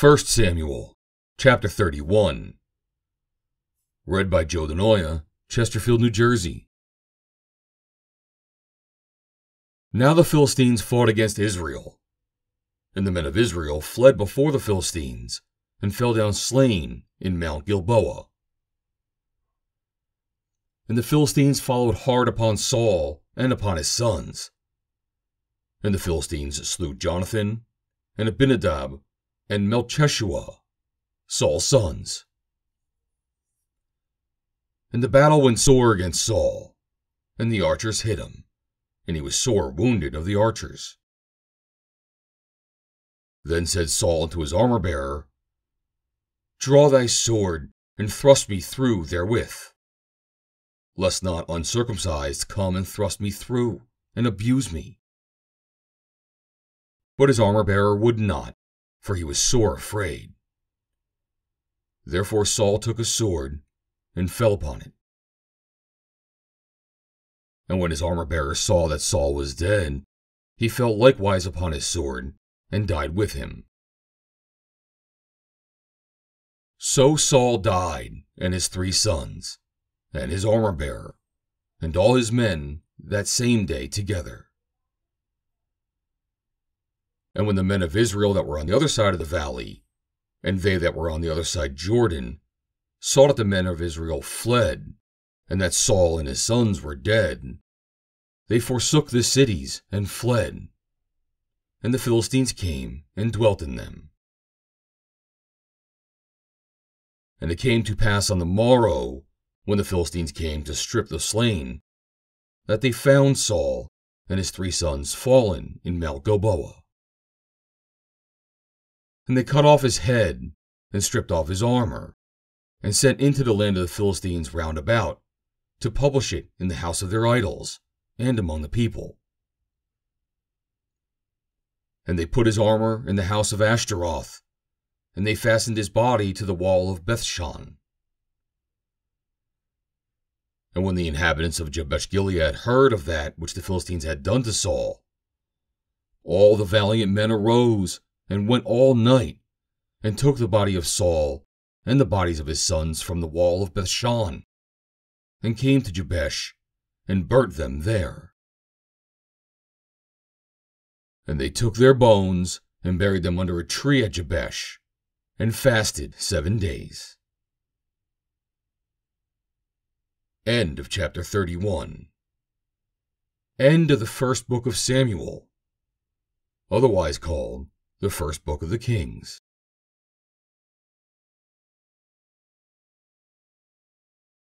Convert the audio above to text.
1 Samuel, chapter 31. Read by Joe DeNoia, Chesterfield, New Jersey. Now the Philistines fought against Israel. And the men of Israel fled before the Philistines, and fell down slain in Mount Gilboa. And the Philistines followed hard upon Saul and upon his sons. And the Philistines slew Jonathan, and Abinadab, and Melchishua, Saul's sons. And the battle went sore against Saul, and the archers hit him, and he was sore wounded of the archers. Then said Saul unto his armor bearer, Draw thy sword, and thrust me through therewith, lest not uncircumcised come and thrust me through, and abuse me. But his armor bearer would not, for he was sore afraid. Therefore Saul took a sword and fell upon it. And when his armor bearer saw that Saul was dead, he fell likewise upon his sword and died with him. So Saul died, and his three sons, and his armor bearer, and all his men that same day together. And when the men of Israel that were on the other side of the valley, and they that were on the other side Jordan, saw that the men of Israel fled, and that Saul and his sons were dead, they forsook the cities and fled. And the Philistines came and dwelt in them. And it came to pass on the morrow, when the Philistines came to strip the slain, that they found Saul and his three sons fallen in Mount. And they cut off his head, and stripped off his armor, and sent into the land of the Philistines round about, to publish it in the house of their idols, and among the people. And they put his armor in the house of Ashtaroth, and they fastened his body to the wall of Bethshan. And when the inhabitants of Jabesh Gilead heard of that which the Philistines had done to Saul, all the valiant men arose and went all night, and took the body of Saul and the bodies of his sons from the wall of Bethshan, and came to Jabesh, and burnt them there. And they took their bones, and buried them under a tree at Jabesh, and fasted seven days. End of chapter 31. End of the first book of Samuel, otherwise called the first book of the Kings.